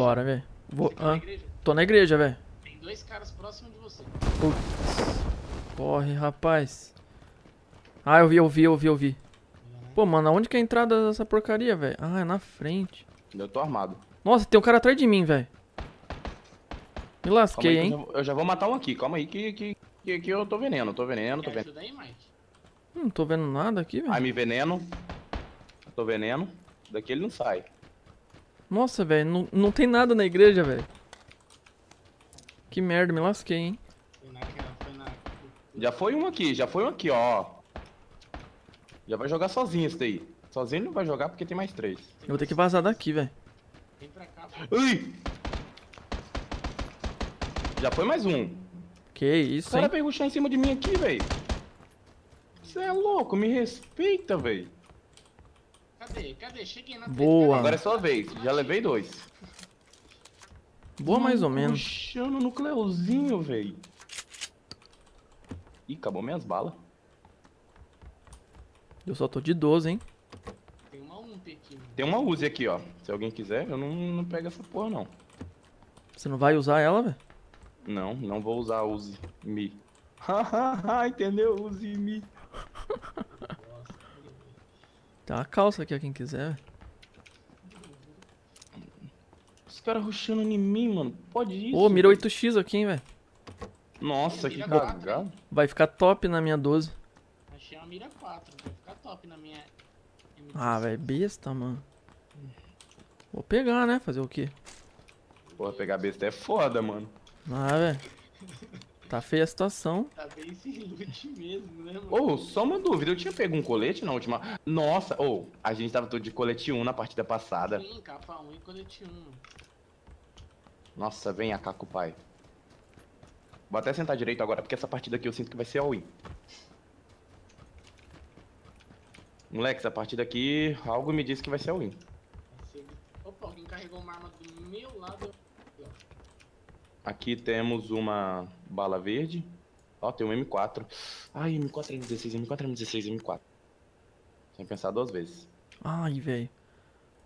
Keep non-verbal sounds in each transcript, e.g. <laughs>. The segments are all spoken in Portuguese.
Bora, velho. Vou... Tá Ah, tô na igreja, velho. Tem dois caras próximos de você. Putz. Corre, rapaz. Ah, eu vi, eu vi, eu vi, eu vi. Pô, mano, aonde que é a entrada dessa porcaria, velho? Ah, é na frente. Eu tô armado. Nossa, tem um cara atrás de mim, velho. Me lasquei, aí, que eu, hein? já, eu já vou matar um aqui. Calma aí que, que, que, que eu tô veneno, tô veneno, tô veneno. aí, Mike? Hum, Não tô vendo nada aqui, velho. Ai, me veneno. Tô veneno. Daqui ele não sai. Nossa, velho, não, não tem nada na igreja, velho. Que merda, me lasquei, hein? Já foi um aqui, já foi um aqui, ó. Já vai jogar sozinho esse daí. Sozinho ele não vai jogar porque tem mais três. Eu vou ter que vazar daqui, velho. Vem pra cá. Ui! Já foi mais um. Que O isso, cara hein? veio ruxar em cima de mim aqui, velho. Você é louco, me respeita, velho. Cadê? Cadê? Cheguei na Boa. Agora é sua vez, já levei dois. Boa mais ou menos. Ruxando no Cleuzinho, velho. Ih, acabou minhas balas. Eu só tô de 12, hein? Tem uma UMP aqui, mano. Tem uma Uzi aqui, ó. Se alguém quiser, eu não, não pego essa porra, não. Você não vai usar ela, velho? Não, não vou usar a Uzi Mi. <laughs> Hahaha, entendeu? Uzi Mi. <laughs> Tem uma calça aqui, ó, quem quiser, velho. Os caras ruxando em mim, mano. Pode isso? Ô, mira 8x aqui, hein, velho. Nossa, que cagado. Vai ficar top na minha 12. Achei uma mira 4. Vai ficar top na minha... M16. Ah, velho, besta, mano. Vou pegar, né? Fazer o quê? Porra, pegar besta é foda, mano. Ah, velho. Tá feia a situação. Tá bem sem loot mesmo, né, mano? Ô, só uma dúvida, eu tinha pego um colete na última. Nossa, ô, a gente tava todo de colete 1 na partida passada. Sim, capa 1 e colete 1. mano. Nossa, vem cá com o pai. Vou até sentar direito agora, porque essa partida aqui eu sinto que vai ser all-in. Moleque, essa partida aqui, algo me diz que vai ser all-in. Opa, alguém carregou uma arma do meu lado. Aqui temos uma bala verde. Ó, tem um M4. Ai, M4 M16, M4 M16, M4. Sem pensar duas vezes. Ai, velho.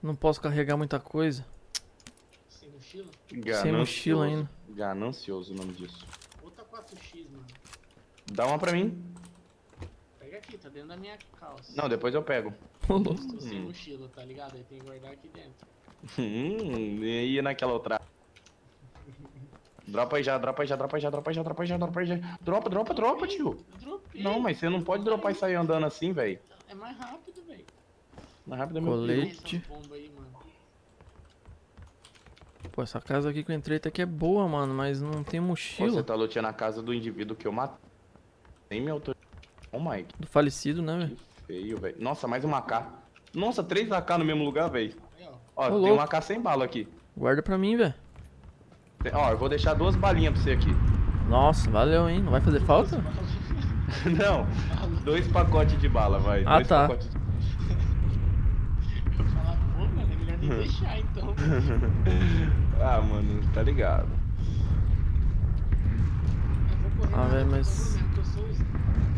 Não posso carregar muita coisa. Sem mochila. Sem mochila ainda. Ganancioso o nome disso. Outra 4x, mano. Dá uma pra mim. Pega aqui, tá dentro da minha calça. Não, depois eu pego. Tô sem Hum. mochila, tá ligado? Aí tem que guardar aqui dentro. Hum, e naquela outra. Dropa aí já, dropa aí já, dropa aí já, dropa aí já, dropa aí já, dropa aí já. Dropa, dropa, dropa, tio. Dropei. Não, mas você não pode dropar e sair andando assim, velho. É mais rápido, velho. Mais rápido é meu Colete. aí. Pô, essa casa aqui que eu entrei até que é boa, mano, mas não tem Você mochila. tá luteando a casa do indivíduo que eu matei. Sem minha autorização, Mike. Do falecido, né, velho? Feio, velho. Nossa, mais uma AK. Nossa, três AK no mesmo lugar, velho. Ó, Ô, tem louco. uma AK sem bala aqui. Guarda pra mim, velho. Ó, eu vou deixar duas balinhas pra você aqui. Nossa, valeu, hein? Não vai fazer falta? <laughs> Não, dois pacotes de bala, vai. Ah, dois tá. pacotes de- Eu falar, pô, mano, é melhor nem deixar então. Ah, mano, tá ligado. Eu vou correr Ah, velho, mas-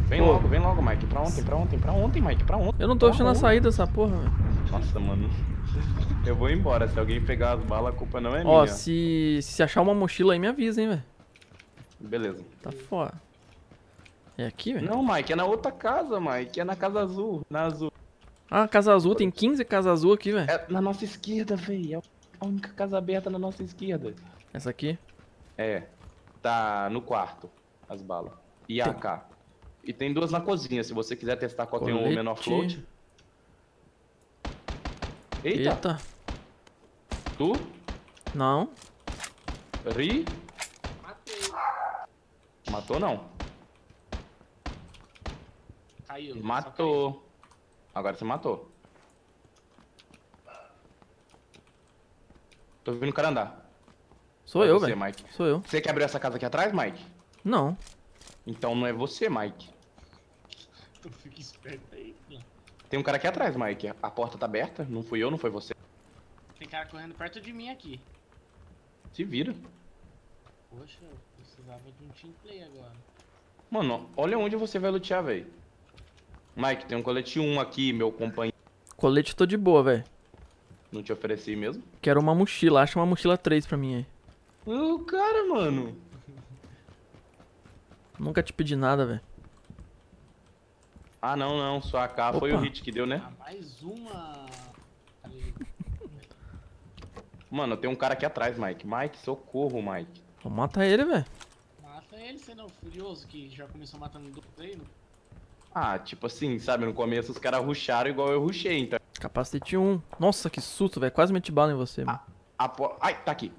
Vem Pô. logo, vem logo, Mike. Pra ontem, pra ontem, pra ontem, Mike. Pra ontem. Eu não tô achando a saída dessa porra, velho. Nossa, mano. Eu vou embora. Se alguém pegar as balas, a culpa não é Ó, minha. se, se achar uma mochila aí, me avisa, hein, velho. Beleza. Tá fora. É aqui, velho? Não, Mike, é na outra casa, Mike. É na casa azul. Na azul. Ah, casa azul, tem 15 casas azul aqui, velho. É na nossa esquerda, véi. É a única casa aberta na nossa esquerda. Essa aqui. É. Tá no quarto, as balas. E a AK. E tem duas na cozinha, se você quiser testar qual tem o Colete. menor float. Eita, Eita. tu? Não. Ri? Matei. Matou não. Caiu. Matou. Agora você matou. Tô vendo o cara andar. Sou É eu, você, velho. Mike. Sou eu. Você que abriu essa casa aqui atrás, Mike? Não. Então não é você, Mike. <laughs> caiu. Tu fica esperto aí. Tem um cara aqui atrás, Mike. A porta tá aberta. Não fui eu, não foi você. Tem cara correndo perto de mim aqui. Se vira. Poxa, eu precisava de um team play agora. Mano, olha onde você vai lutear, velho. Mike, tem um colete 1 aqui, meu companheiro. Colete tô de boa, velho. Não te ofereci mesmo? Quero uma mochila. Acha uma mochila 3 pra mim aí. O cara, mano. Nunca te pedi nada, velho. Ah, não, não. Sua AK foi Opa. o hit que deu, né? Ah, mais uma. Mano, tem um cara aqui atrás, Mike. Mike, socorro, Mike. Vou matar ele, velho. Mata ele, você não, furioso, que já começou matando do treino. Ah, tipo assim, sabe? No começo os caras rusharam igual eu rushei, então. Capacete 1. Nossa, que susto, velho. Quase meti bala em você, mano. Apo... Ai, tá aqui.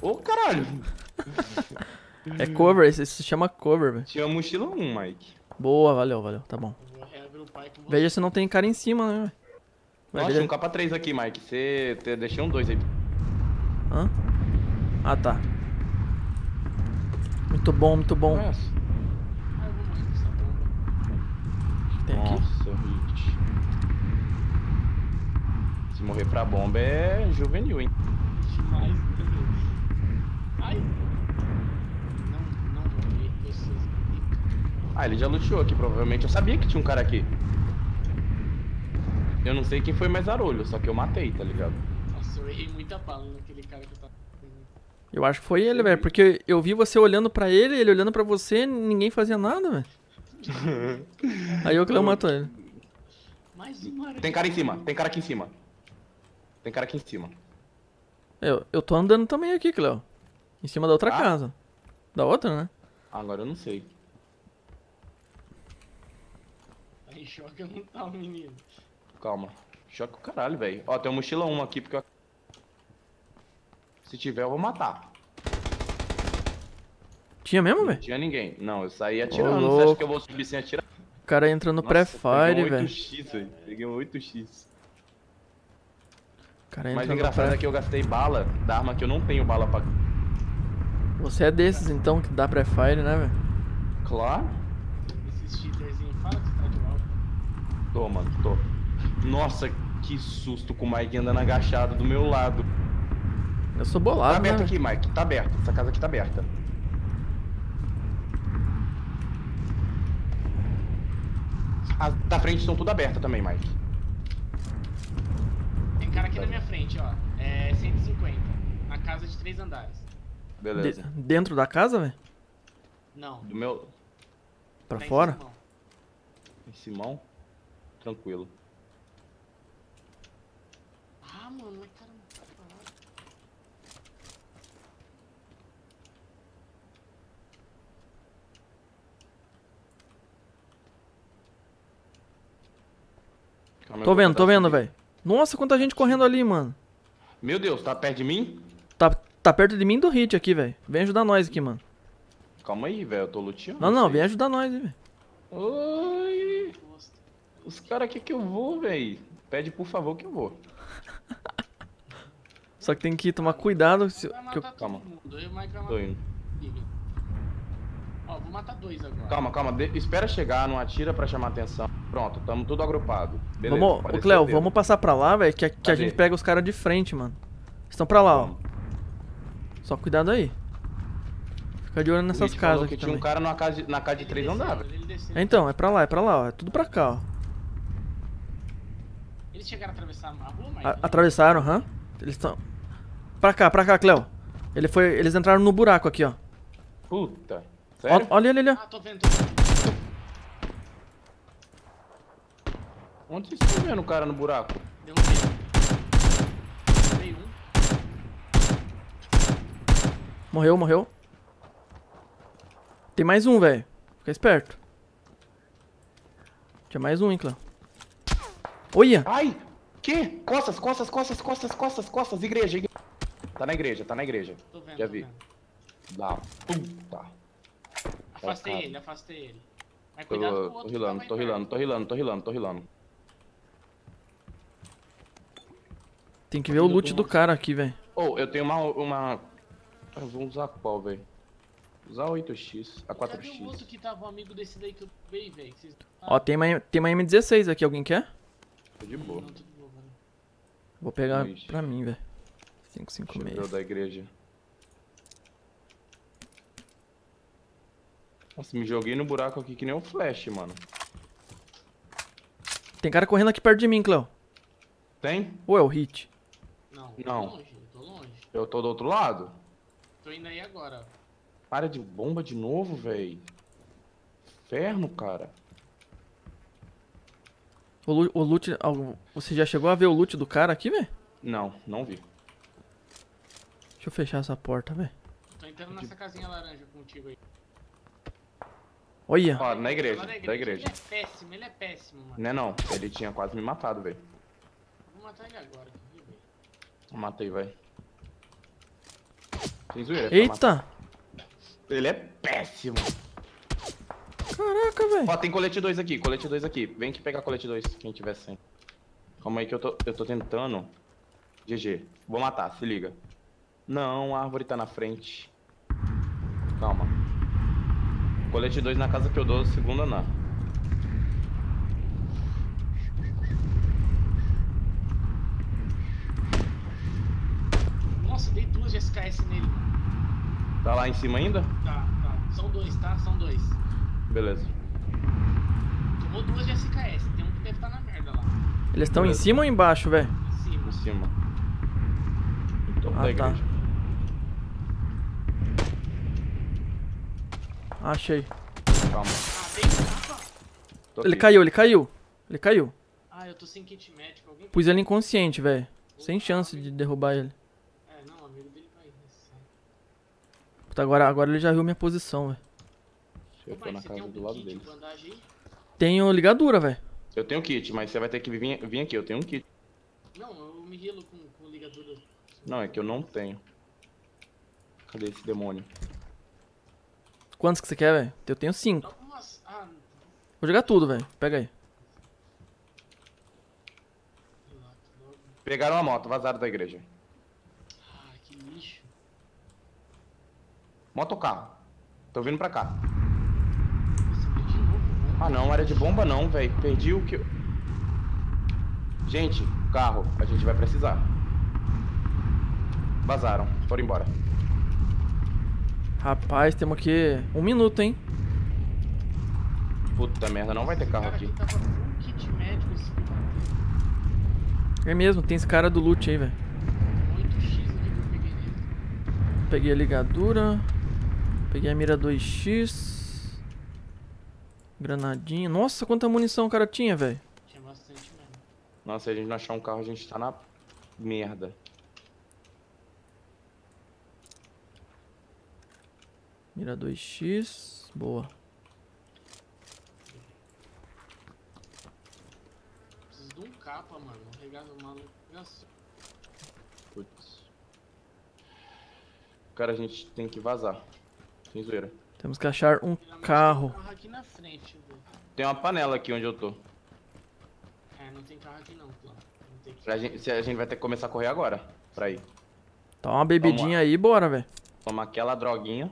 Ô, caralho. <laughs> É cover, esse se chama cover, velho. Tinha mochila 1, Mike. Boa, valeu, valeu. Tá bom. Veja se não tem cara em cima, né, velho. Vai Nossa, tinha um capa 3 aqui, Mike. Você deixei um 2 aí. Hã? Ah, tá. Muito bom, muito bom. Nossa, Ah, eu vou morrer com essa bomba. Tem aqui? Nossa, hit. Se morrer pra bomba é juvenil, hein? Demais. Ai. Não, não morri, eu sou zica. Ah, ele já luteou aqui, provavelmente. Eu sabia que tinha um cara aqui. Eu não sei quem foi mais arolho, só que eu matei, tá ligado? Nossa, eu errei muita bala naquele cara que eu tava. Eu acho que foi ele, velho. Porque eu vi você olhando pra ele, ele olhando pra você, ninguém fazia nada, velho. <laughs> Aí eu que eu matou ele. Mais uma hora Tem cara em cima, tem cara aqui em cima. Tem cara aqui em cima. Eu, eu tô andando também aqui, Cleo. Em cima da outra Ah. casa. Da outra, né? Agora eu não sei. Eu não tá, menino. Calma. Choque o caralho, velho. Ó, tem uma mochila 1 aqui, porque eu... Se tiver, eu vou matar. Tinha mesmo, Não velho? tinha ninguém. Não, eu saí atirando. Ô, Você acha que eu vou subir sem atirar? O cara entra no Nossa, pré-fire, peguei um velho. 8x, velho. Peguei um 8x. O cara Mas engraçado pré... é que eu gastei bala da arma que eu não tenho bala pra... Você é desses, então, que dá pré-fire, né, velho? Claro. Esses cheaterzinhos, fala que você tá de mal. Tô, mano, tô. Nossa, que susto com o Mike andando agachado do meu lado. Eu sou Tá bolado, né? aberto velho? aqui, Mike. Tá aberto. Essa casa aqui tá aberta. As da frente estão tudo abertas também, Mike. Tem cara aqui na minha frente, ó. É 150. Na casa de três andares. De- Beleza. Dentro da casa, velho? Não. Do meu. Pra tá em fora? Simão. Simão? Tranquilo. Ah, mano, mas. Calma, eu Tô vendo, tô vendo, velho. Nossa, quanta gente correndo ali, mano. Meu Deus, tá perto de mim? Tá, tá perto de mim do hit aqui, velho. Vem ajudar nós aqui, mano. Calma aí, velho. Eu tô luteando. Não, não, vem ajudar nós aí, velho. Oi! Os caras querem que eu vou, velho. Pede por favor que eu vou. Só que tem que tomar cuidado. Se, que eu- calma. Tô indo. Ó, vou matar dois agora. Calma, calma. de- Espera chegar, não atira pra chamar atenção. Pronto, tamo tudo agrupado. Beleza, vamos, ô Cleo, vamos passar pra lá, velho, que, a- que a Cadê? gente pega os caras de frente, mano. Estão pra lá, ó. Vamos. Só cuidado aí. Fica de olho nessas casas que aqui tinha um também. cara numa casa de, na casa de Ele três. É, Então, é pra lá, é pra lá, ó. É tudo pra cá, ó. Eles chegaram a atravessar a rua? A- atravessaram, aham. Eles estão. Pra cá, pra cá, Cleo. Ele foi. Eles entraram no buraco aqui, ó. Puta. Sério? Olha ele ali, ó. Ah, tô vendo, tô vendo. Onde vocês estão vendo o cara no buraco? Deu um Dei um. Morreu, morreu. Tem mais um, velho. Fica esperto. Tinha mais um, hein, Cleo. Olha! Ai! Que? Costas, costas, costas, costas, costas, costas. Igreja, igreja. Tá na igreja, tá na igreja. Tô vendo, Já tô vi. vendo. Dá. Puta. Afastei cara. ele, afastei ele. Mas Tô, cuidado com o tô outro que rilando, tô rilando, tô rilando, tô rilando, tô rilando. Tem que ver o loot do cara aqui, velho. Oh, eu tenho uma. uma... Eu vou usar qual, velho? Usar 8x, a Cadê o outro 4x. que tava um amigo desse daí que eu peguei, velho? Ó, tem uma, tem uma M16 aqui, alguém quer? Tô de boa. Vou pegar Ixi. pra mim, velho. Deixa eu ver o 556. da igreja. Nossa, me joguei no buraco aqui que nem um flash, mano. Tem cara correndo aqui perto de mim, Cleo. Tem? Ou é o Hit? Não, Não. tô longe, eu tô longe. Eu tô do outro lado. Tô indo aí agora. Para de bomba de novo, véi. Inferno, cara. O, o loot. Você já chegou a ver o loot do cara aqui, velho? Não, não vi. Deixa eu fechar essa porta, velho. Tô entrando nessa casinha laranja contigo aí. Olha. Ó, na igreja, Lá da igreja. Ele é péssimo, ele é péssimo, mano. Né não, ele tinha quase me matado, velho. Vou matar ele agora? Eu matei, velho. Sem zoeira. Eita! Ele é péssimo. Caraca, velho. Ó, tem colete 2 aqui, colete 2 aqui. Vem aqui pegar colete 2, quem tiver sem. Calma aí que eu tô, eu tô tentando. GG. Vou matar, se liga. Não, a árvore tá na frente. Calma. Colete 2 na casa que eu dou, segunda não. Nossa, dei duas de SKS nele. Tá lá em cima ainda? Tá, tá. São dois, tá? São dois. Beleza. Tomou duas de SKS. Tem um que deve estar na merda lá. Eles estão em cima ou embaixo, velho? Em cima. Em cima. Então, Ah, da tá. igreja. Achei. Calma. Ah, Ele aqui. caiu, ele caiu. Ele caiu. Ah, eu tô sem kit médico. Alguém Pus ele inconsciente, velho. Sem chance de derrubar ele. É, não, o amigo dele vai. nessa. Puta, agora, agora ele já viu minha posição, velho. Eu tô na casa do lado dele. Tenho ligadura, velho. Eu tenho kit, mas você vai ter que vir, vir aqui. Eu tenho um kit. Não, eu me healo com, com ligadura. Não, é que eu não tenho. Cadê esse demônio? Quantos que você quer, velho? Eu tenho cinco. Ah, Vou jogar tudo, velho. Pega aí. Pegaram a moto, vazaram da igreja. Ah, que lixo. Moto ou carro? Tô vindo pra cá. Você veio de novo, né? Ah não, área de bomba não, velho. Perdi o que. Gente, carro, a gente vai precisar. Vazaram, foram embora. Rapaz, temos aqui um minuto, hein? Puta merda, não vai ter carro aqui. É mesmo, tem esse cara do loot aí, velho. 8x o que eu peguei nele. Peguei a ligadura. Peguei a mira 2x. Granadinha. Nossa, quanta munição o cara tinha, velho. Tinha bastante mesmo. Nossa, se a gente não achar um carro, a gente tá na merda. Mira 2x. Boa. Preciso de um capa, mano. Regalo maluco. Putz. Cara, a gente tem que vazar. Sem zoeira. Temos que achar um carro. Tem um carro aqui na frente, velho. Tem uma panela aqui onde eu tô. É, não tem carro aqui não, Clã. Não tem que... A gente, se a gente vai ter que começar a correr agora. Pra ir. Tá uma bebidinha aí, bora, velho. Tomar aquela droguinha.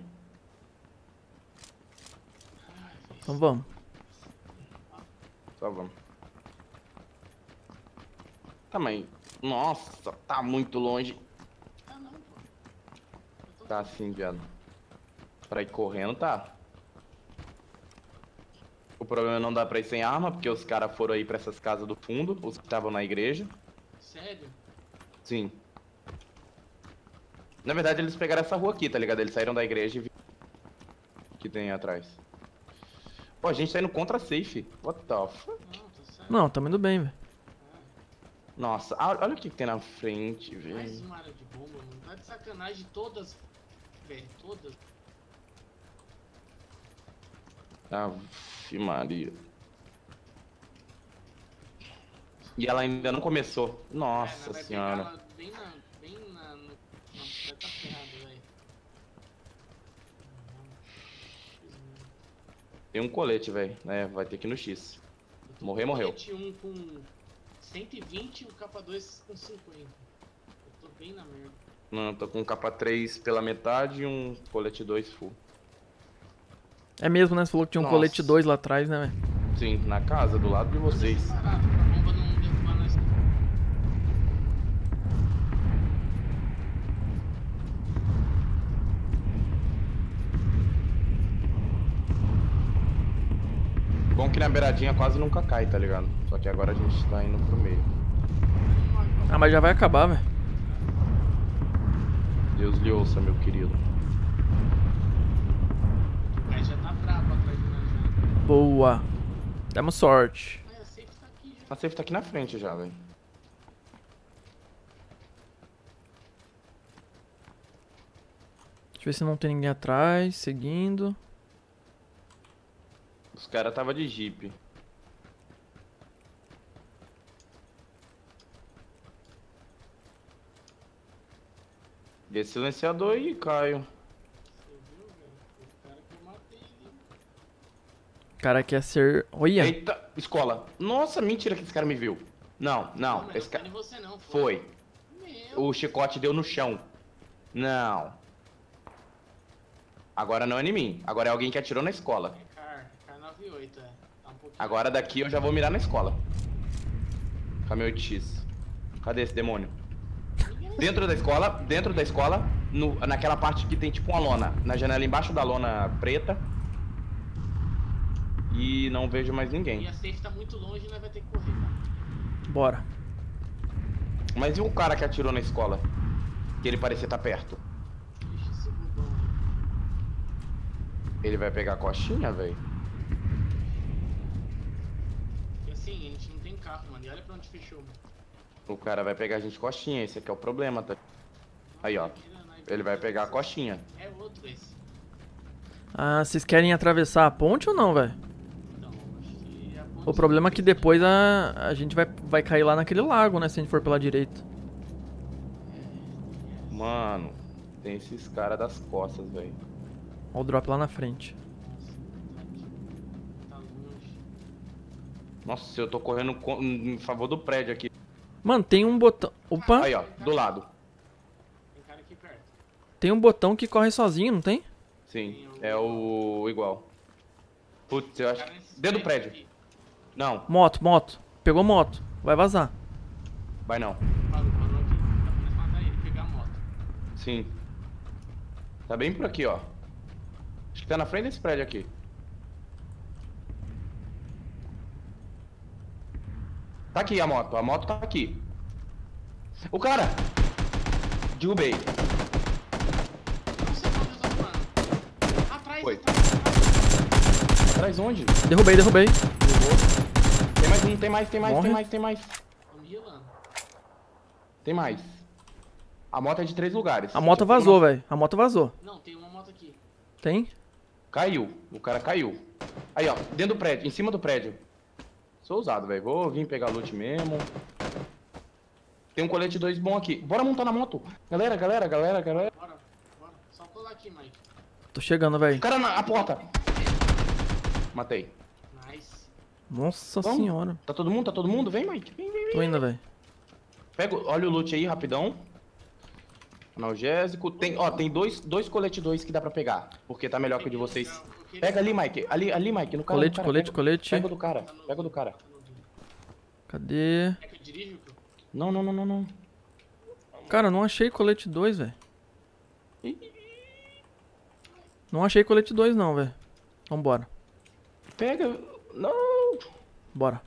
Então vamos. Só vamos. Tá, mas... Nossa, tá muito longe. Ah, não, pô. Eu tô Tá assim, viado. Pra ir correndo, tá. O problema é não dá pra ir sem arma, porque os caras foram aí pra essas casas do fundo, os que estavam na igreja. Sério? Sim. Na verdade, eles pegaram essa rua aqui, tá ligado? Eles saíram da igreja e que tem atrás. Pô, a gente tá indo contra a safe. What the fuck? Não, tá certo. Não, tamo indo bem, velho. Nossa, olha o que, que tem na frente, Mais velho. uma área de bomba, mano. Tá de sacanagem todas, velho. Todas. Ave Maria. E ela ainda não começou. É, Nossa vai senhora. pegar ela bem na. Bem na. no- vai tá ferrado, velho. Tem um colete, velho. É, vai ter que ir no X. Eu tô Morrer, com morreu. colete 1 com 120 e o capa 2 com 50. Eu tô bem na merda. Não, eu tô com capa 3 pela metade e um colete 2 full. É mesmo, né? Você falou que tinha um Nossa. colete 2 lá atrás, né, velho? Sim, na casa, do lado de vocês. Bom que na beiradinha quase nunca cai, tá ligado? Só que agora a gente tá indo pro meio. Ah, mas já vai acabar, velho. Deus lhe ouça, meu querido. O cara já tá brabo atrás de nós já. Boa. Demos sorte. Ai, a safe tá aqui já. A safe tá aqui na frente já, velho. Deixa eu ver se não tem ninguém atrás, seguindo. Os caras tava de jeep. Dê silenciador aí, Caio. Você viu, velho? O cara que eu matei ali. O cara quer ser. Olha! Eita, escola. Nossa, mentira que esse cara me viu. Não, não, mas esse não cara. foi você não, Foi. Meu. O chicote deu no chão. Não. Agora não é em mim. Agora é alguém que atirou na escola. É car, car 98, é. Tá um pouquinho. Agora daqui eu já vou mirar na escola. Com a meu 8x. Cadê esse demônio? Dentro da escola, dentro da escola, no- naquela parte que tem tipo uma lona. Na janela embaixo da lona preta. E não vejo mais E ninguém. a safe tá muito longe e nós vai ter que correr, tá? Bora. Mas e o cara que atirou na escola? Que ele parecia estar perto. Deixa esse bobão aí. Ele vai pegar a coxinha, velho? Porque assim, a gente não tem carro, mano. E olha pra onde fechou, mano. O cara vai pegar a gente coxinha, esse aqui é o problema, tá? Aí, ó. Ele vai pegar a coxinha. É outro esse. Ah, vocês querem atravessar a ponte ou não, velho? Então, acho que a ponte- O problema é que depois a, a gente vai, vai cair lá naquele lago, né? Se a gente for pela direita. Mano, tem esses caras das costas, velho. Ó o drop lá na frente. Tá. Nossa, eu tô correndo co- em favor do prédio aqui. Mano, tem um botão. Opa! Aí, ó, do lado. Tem cara aqui perto. Tem um botão que corre sozinho, não tem? Sim, é o igual. Putz, eu acho Dentro do prédio. Não, Moto, moto. Pegou moto. Vai vazar. vai não. Parou, parou aqui. Dá pra nós matar ele, pegar a moto. Sim. Tá bem por aqui, ó. Acho que tá na frente desse prédio aqui. Tá aqui a moto, a moto tá aqui. O cara! Derrubei. Não sei pra onde eu tô voando. Atrás, Foi. atrás, atrás. Atrás onde? Derrubei, derrubei. Tem mais um, tem mais, tem mais, Morre. tem mais, tem mais. Tem mais. A moto é de três lugares. A moto vazou, velho. A moto vazou. Não, tem uma moto aqui. Tem? Caiu. O cara caiu. Aí, ó. Dentro do prédio. Em cima do prédio. Sou ousado, velho. Vou vir pegar loot mesmo. Tem um colete 2 bom aqui. Bora montar na moto. Galera, galera, galera, galera. Bora, bora. Só colar aqui, Mike. Tô chegando, velho. Cara na a porta. Matei. Nossa Vamos? senhora. Tá todo mundo? Tá todo mundo? Vem, Mike. Vem, vem, vem. Tô indo, velho. Pega, olha o loot aí, rapidão. Analgésico. Tem, ó, tem dois, dois colete 2 que dá pra pegar. Porque tá melhor que o de vocês. Pega ali, Mike. Ali, ali, Mike. No cara, Colete, no cara. colete, pega, colete. Pega o do cara. Pega o do cara. Cadê? É que eu dirijo? Não, não, não, não, não. Cara, não achei colete 2, velho. Não achei colete 2 não, velho. Vambora. Pega. Não. Bora.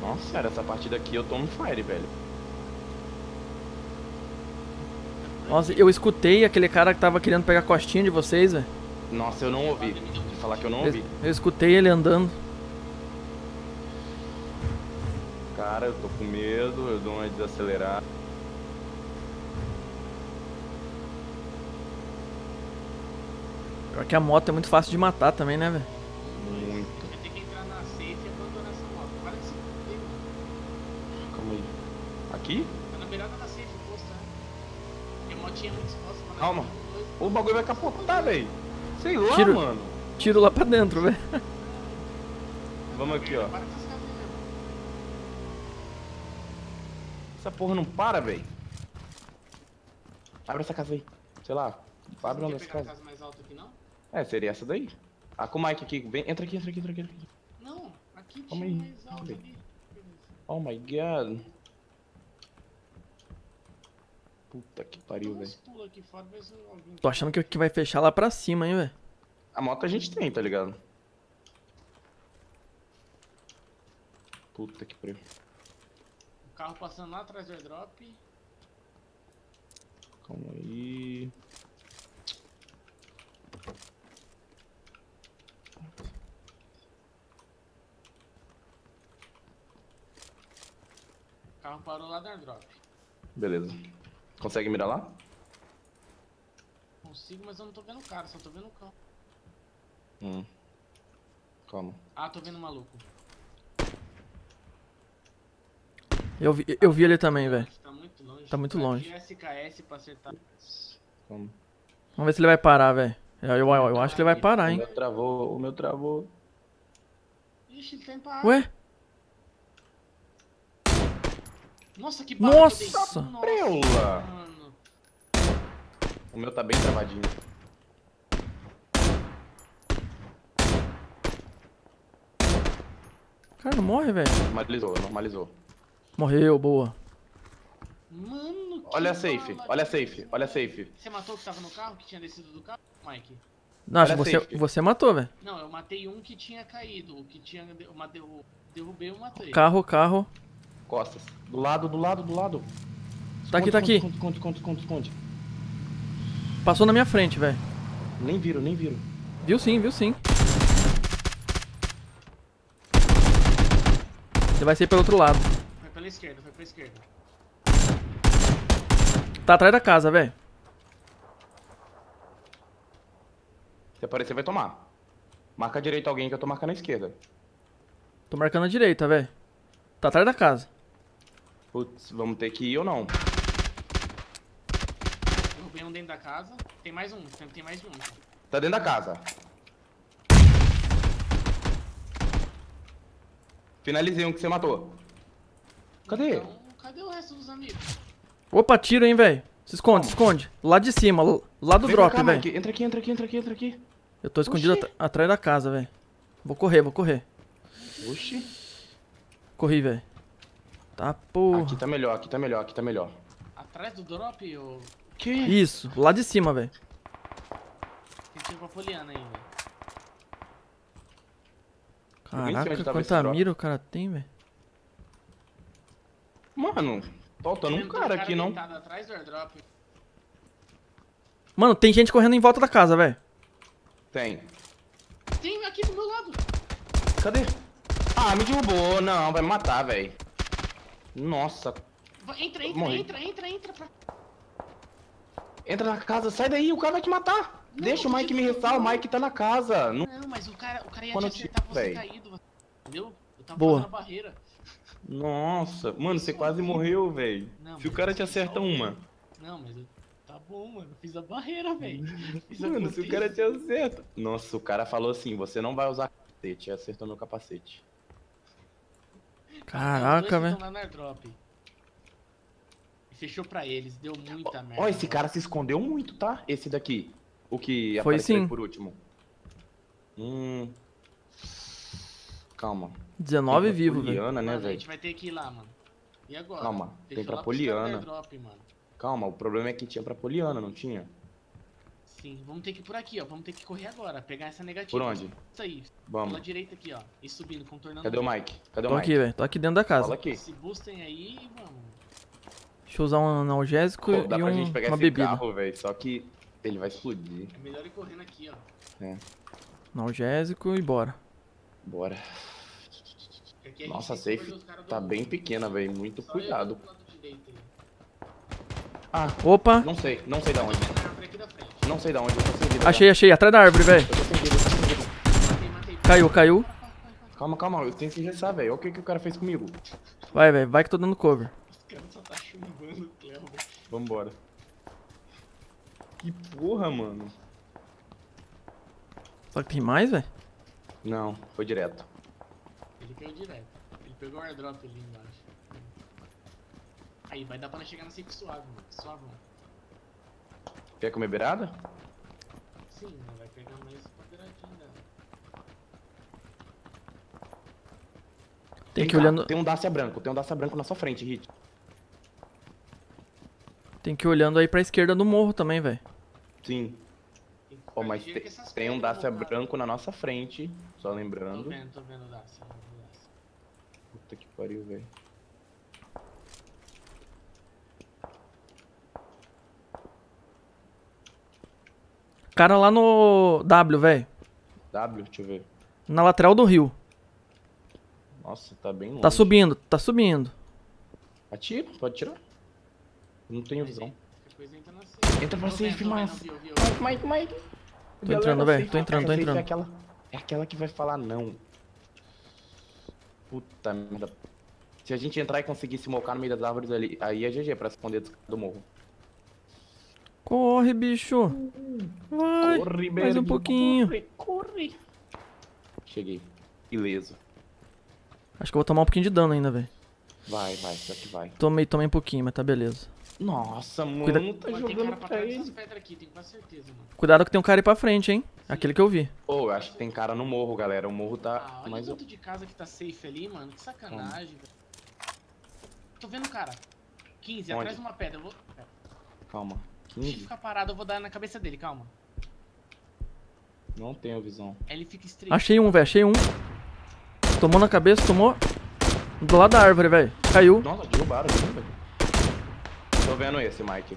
Nossa, cara, essa partida aqui eu tô no fire, velho. Nossa, eu escutei aquele cara que tava querendo pegar a costinha de vocês, velho. Nossa, eu não ouvi. De falar que eu não Eu, ouvi. eu escutei ele andando. Cara, eu tô com medo, eu dou uma desacelerada. Pior que a moto é muito fácil de matar também, né, velho? Muito. Vai ter que entrar na safe e abandonar essa moto. Para de se fuder, mano. Calma aí. Aqui? Tá na beirada da safe o posto, né? Porque a motinha é muito exposta. pra nós. Calma. O bagulho vai capotar, velho. Sei lá, Tiro. mano. Tiro lá pra dentro, velho. Vamos aqui, ó. Para com essas casinhas mesmo. Essa porra não para, velho. Abre essa casa aí. Sei lá. Abre Não uma quer dessas pegar a casas. casa mais alta aqui, não? É, seria essa daí. Ah, com o Mike aqui. Vem, entra aqui, entra aqui, entra aqui. entra aqui. Não, aqui Calma tinha aí, mais alto ali. Oh my god. Puta que pariu, velho. Tô achando que, que vai fechar lá pra cima, hein, velho. A moto a gente tem, tá ligado? Puta que pariu. O carro passando lá atrás do airdrop. Calma aí. Carro parou lá do airdrop. Beleza. Consegue mirar lá? Consigo, mas eu não tô vendo o cara, só tô vendo o carro. Hum. Calma. Ah, tô vendo o maluco. Eu vi, eu vi ele também, velho. Tá muito longe. Tá muito longe. SKS pra acertar. Calma. Vamos ver se ele vai parar, velho. Eu, eu, eu acho que ele vai parar, O hein. meu travou, o meu travou. Ixi, ele tá água. Ué? Nossa, que Nossa! dei. Nossa, Preula! mano. O meu tá bem travadinho. Cara, não morre, velho. Normalizou, normalizou. Morreu, boa. Mano, que Olha a safe, olha a safe, olha a safe. Você matou o que tava no carro, que tinha descido do carro, Mike? Não, acho que você, safe. você matou, velho. Não, eu matei um que tinha caído. O que tinha. Eu matei, eu derrubei, eu matei. Carro, carro. Costas. Do lado, do lado, do lado. Tá aqui, tá aqui. Esconde, esconde, esconde, esconde, esconde. Passou na minha frente, velho. Nem viram, nem viram. Viu sim, viu sim. Ele vai ser pelo outro lado. Foi pela esquerda, foi pela esquerda. Tá atrás da casa, velho. Se aparecer, vai tomar. Marca a direita alguém que eu tô marcando a esquerda. Tô marcando a direita, velho. Tá atrás da casa. Putz, vamos ter que ir ou não? Derrubei um dentro da casa. Tem mais um, tem, tem mais um. Tá dentro da casa. Finalizei um que você matou. Cadê? Então, cadê o resto dos amigos? Opa, tiro, hein, velho. Se esconde, se esconde. Lá de cima, lá do Vem drop, velho. Entra aqui, entra aqui, entra aqui, entra aqui. Eu tô escondido at- atrás da casa, velho. Vou correr, vou correr. Oxi. Corri, velho. Tá, porra. Aqui tá melhor, aqui tá melhor, aqui tá melhor. Atrás do drop, ou Que? Isso, lá de cima, velho. tem tiro pra Poliana nem sei Caraca, quanta mira o cara tem, velho. Mano, faltando um Tem cara aqui, não? atrás do airdrop. Mano, tem gente correndo em volta da casa, velho. Tem. Tem aqui do meu lado. Cadê? Ah, me derrubou. Não, vai me matar, velho. Nossa. Vai, entra, entra, Morri. entra, entra, entra. Pra... Entra na casa, sai daí, o cara vai te matar. Não, Deixa o Mike te me restar, o Mike tá na casa. Não... Não, mas o cara, o cara ia Quando te acertar tiro, você véi. caído. Entendeu? Eu tava Boa. fazendo a barreira. Nossa, mano, você quase morreu, velho. Se o cara te acerta uma. Não, mas eu... tá bom, mano. Eu fiz a barreira, velho. Mano, se o cara te acerta. Nossa, o cara falou assim: você não vai usar capacete. Acertou meu capacete. Caraca, velho. ficam lá no airdrop. Fechou pra eles, deu muita merda. Ó, esse cara se escondeu muito, tá? Esse daqui. O que Foi sim. por último. Hum. Calma. 19 Tem pra vivo, velho. Poliana, né, Mano, a velho? gente vai ter que ir lá, mano. E agora? Calma, tem Fechou pra caras do Poliana. mano. Calma, o problema é que tinha pra Poliana, não tinha? Sim, vamos ter que ir por aqui, ó. Vamos ter que correr agora, pegar essa negativa. Por onde? Isso aí, pela Vamos. direita aqui, ó. E subindo, contornando. Cadê o Mike? Cadê o Tô Mike? aqui, velho. Tô aqui dentro da casa. Fala aqui. Se boostem aí e vamos. Deixa eu usar um analgésico Pô, dá e pra um- gente pegar uma esse bebida. carro, velho. Só que ele vai explodir. É melhor ir correndo aqui, ó. Analgésico e bora. Bora. Aqui Nossa, a safe tá bem pequena, velho. Muito Só cuidado. Ah, Opa! não sei. Não sei da onde. Não sei da onde. Eu tô sem vida. já. Achei, achei. Atrás da árvore, velho. Eu tô sem vida, eu tô sem vida. Matei, matei. Caiu, caiu. Calma, calma. Eu tenho que regressar, velho. Olha o que, que o cara fez comigo. Vai, velho. Vai que tô dando cover. Os caras só tá chumbando o Cleo, velho. Vambora. Que porra, mano. Só que tem mais, velho? Não, foi direto. Ele caiu direto. Ele pegou o airdrop ali embaixo. Aí, vai dar pra nós chegar na safe suave, mano. Suave, mano. Quer comer beirada? Sim, mas vai pegar mais quadradinho dela. Tem que cá, olhando. Tem um Dacia branco. Tem um Dacia branco na sua frente, Hit. Tem que ir olhando aí pra esquerda do morro também, velho. Sim. Ficar mas te- tem um Dacia cara. branco na nossa frente. Só Tô lembrando. vendo, tô vendo o Dacia. tô vendo o Dacia. Puta que pariu, velho. Cara lá no W, velho. W, deixa eu ver. Na lateral do rio. Nossa, tá bem longe. Tá subindo, tá subindo. Atira, pode tirar. Não tenho visão. Entra pra safe, vi. Mike, Mike, Mike. Tô entrando, velho, tô entrando, tô aí entrando. É aquela, é aquela que vai falar não. Puta merda. Se a gente entrar e conseguir se mocar no meio das árvores ali, aí é GG pra esconder dos caras do morro. Corre, bicho. Vai. Corre, mais um pouquinho. Corre, corre. Cheguei. Ileso. Acho que eu vou tomar um pouquinho de dano ainda, velho. Vai, vai, só que vai. Tomei, tomei um pouquinho, mas tá beleza. Nossa, mano, Cuida- tá tem jogando cara pra trás dessas pedras aqui, tenho quase certeza, mano. Cuidado que tem um cara aí pra frente, hein? Aquele que eu vi. Pô, eu acho que tem cara no morro, galera. O morro Ah, tá olha mais... o tanto de casa que tá safe ali, mano. Que sacanagem, velho. Tô vendo o cara. 15, Onde? atrás de uma pedra. Eu vou... Calma. Deixa ele 15? ficar parado, eu vou dar na cabeça dele, calma. Não tenho visão. Ele fica estreito. Achei um, velho, achei um. Tomou na cabeça, tomou. Do lado da árvore, velho. Caiu. Nossa, derrubaram aqui, velho. Tô vendo esse, Mike.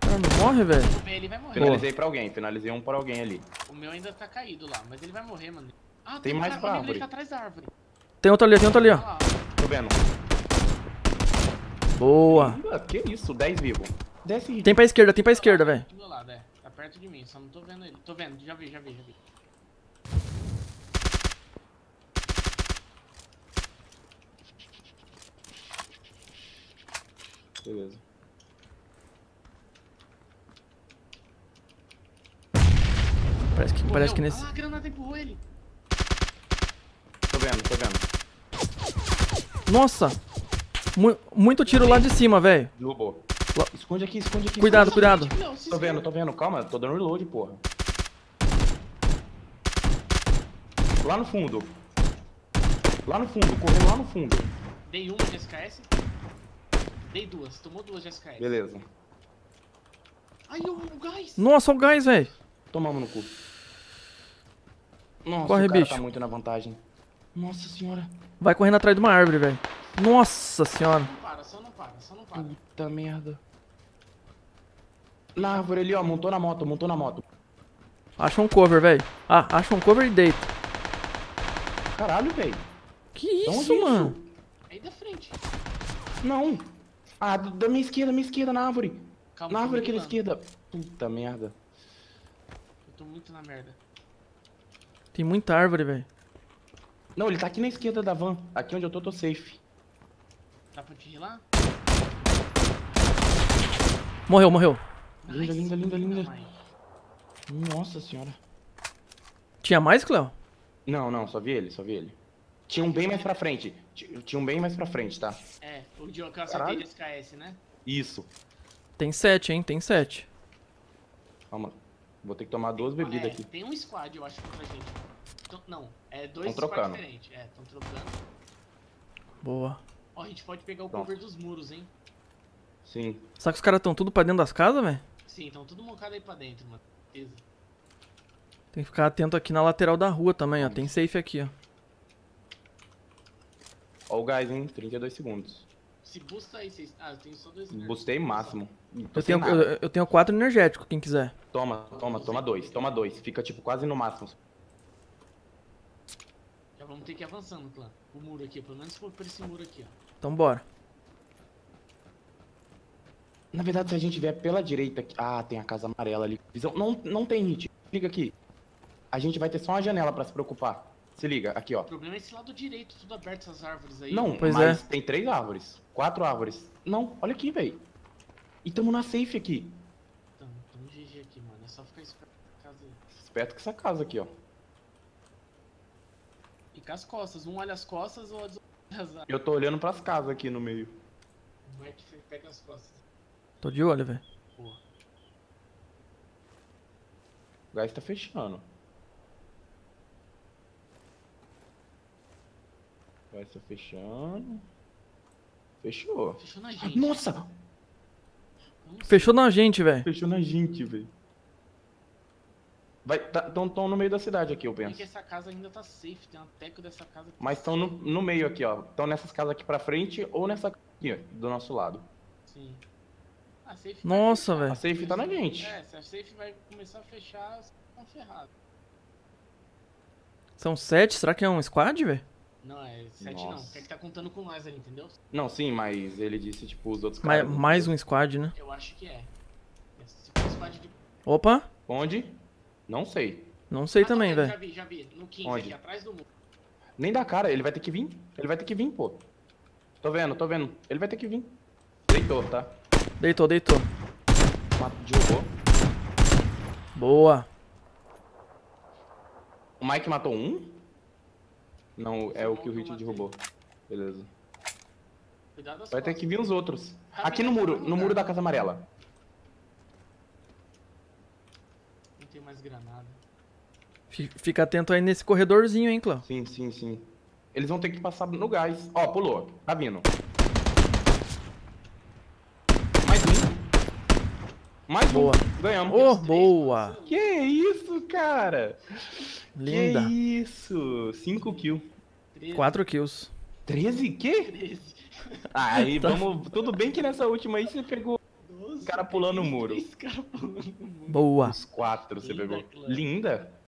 Cara, não morre, velho. Ele vai morrer. Finalizei pra alguém, finalizei um pra alguém ali. O meu ainda tá caído lá, mas ele vai morrer, mano. Ah, Tem um mais pra árvore. tá atrás da árvore. Tem outro ali, tem outro ali, ó. Tô vendo. Boa. Ah, que isso, 10 vivo. Desce. Tem pra esquerda, tem pra esquerda, velho. Do meu lado, é. Tá perto de mim, só não tô vendo ele. Tô vendo, já vi, já vi, já vi. Beleza. Parece que, parece que nesse. Ah, a granada empurrou ele. Tô vendo, tô vendo. Nossa! Mu- muito tiro lá de cima, velho. Derrubou. Lá- Esconde aqui, esconde aqui. Cuidado, esconde. cuidado. Não, Tô vendo, tô vendo. Calma, tô dando reload, porra. Lá no fundo. Lá no fundo, correndo lá no fundo. Dei uma de SKS. Dei duas, tomou duas de SKS. Beleza. Ai, o, o gás! Nossa, o gás, velho. Tomamos no cu. Nossa, Corre, o cara bicho. tá muito na vantagem. Nossa senhora. Vai correndo atrás de uma árvore, velho. Nossa senhora. Não para, só não para, só não para. Puta merda. Na árvore ali, ó. Montou na moto, montou na moto. Acha um cover, velho. Ah, acha um cover e deita. Caralho, velho. Que onde isso, mano? Aí da frente. Não. Ah, da minha esquerda, minha esquerda, na árvore. Calma, Na árvore aqui da esquerda. Puta merda. Eu tô muito na merda. Tem muita árvore, velho. Não, ele tá aqui na esquerda da van. Aqui onde eu tô, tô safe. Dá pra te rilar? Morreu, morreu. Linda, linda, linda, linda. Nossa senhora. Tinha mais, Cleo? Não, não, só vi ele, só vi ele. Tinha um bem mais pra frente. Ti- Tinha um bem mais pra frente, tá? É, o de que eu acertei de SKS, né? Isso. Tem sete, hein? Tem sete. Calma. Vou ter que tomar duas bebidas é, aqui. Tem um squad, eu acho, contra a gente. Então, não, é dois Tão squads trocando. diferentes. É, tão trocando. Boa. Ó, a gente pode pegar o Pronto. cover dos muros, hein? Sim. Será que os caras estão tudo pra dentro das casas, velho? Sim, então tudo mocado aí pra dentro, mano. Beleza. Tem que ficar atento aqui na lateral da rua também, ó. Tem safe aqui, ó. Ó o gás, hein? 32 segundos. Se busta aí, vocês. Ah, eu tenho só dois. Bustei máximo. Eu tenho, eu, eu tenho quatro energéticos, quem quiser. Toma, toma, toma dois. Toma dois. Fica, tipo, quase no máximo. Vamos ter que ir avançando, clã. O muro aqui, pelo menos por por esse muro aqui, ó. Então bora. Na verdade, se a gente vier pela direita aqui... Ah, tem a casa amarela ali. Visão... Não, não tem hit. Liga aqui. A gente vai ter só uma janela pra se preocupar. Se liga, aqui, ó. O problema é esse lado direito, tudo aberto, essas árvores aí. Não, Pois mas é. tem três árvores. Quatro árvores. Não, olha aqui, velho. E tamo na safe aqui. Então, tamo GG aqui, mano. É só ficar esperto na casa aí. Esperto com essa casa aqui, ó. Fica as costas. Um olha as costas, o outro olha as. Eu tô olhando pras casas aqui no meio. O Mike pega as costas. Tô de olho, velho. O gás tá fechando. O gás tá fechando. Fechou. Fechou na gente. Nossa! Nossa, Fechou na gente, velho. Fechou na gente, velho. Vai, tá, tão, tão no meio da cidade aqui, eu penso. que essa casa ainda tá safe. Tem uma teco dessa casa que Mas tá estão no, no meio aqui, ó. Estão nessas casas aqui pra frente ou nessa aqui, ó, do nosso lado. Sim. A safe vai Nossa, fechar. velho. A safe tá na gente. É, se a safe vai começar a fechar, estão ferrados. São sete? Será que é um squad, velho? Não, é 7 não. Nossa. Quer que tá contando com nós ali, entendeu? Não, sim, mas ele disse, tipo, os outros Mais, caras. mais um squad, né? Eu acho que é. Se for squad de... Opa! Onde? Não sei. Não sei Ah, tá também, velho. Já vi, já vi. No 15, Onde? aqui atrás do muro. Nem dá cara, ele vai ter que vir. Ele vai ter que vir, pô. Tô vendo, tô vendo. Ele vai ter que vir. Deitou, tá? Deitou, deitou. Mato- Derrubou. Boa. O Mike matou um? Não, é o que o Hit derrubou. Beleza. Vai ter que vir os outros. Aqui no muro, no muro da Casa Amarela. Não tem mais granada. Fi- Fica atento aí nesse corredorzinho, hein, Clã. Sim, sim, sim. Eles vão ter que passar no gás. Ó, pulou. Tá vindo. Mais um. Mais Boa. um. Ganhamos. Oh, boa. Que isso, cara? Linda. Que isso. 5 kills. 13, Quatro kills. 13? Que? 13, Ah, aí <laughs> vamos. Tudo bem que nessa última aí você pegou 12. Os cara pulando o muro. Três caras pulando o muro. Boa. os quatro, você Linda, pegou. Clã. Linda?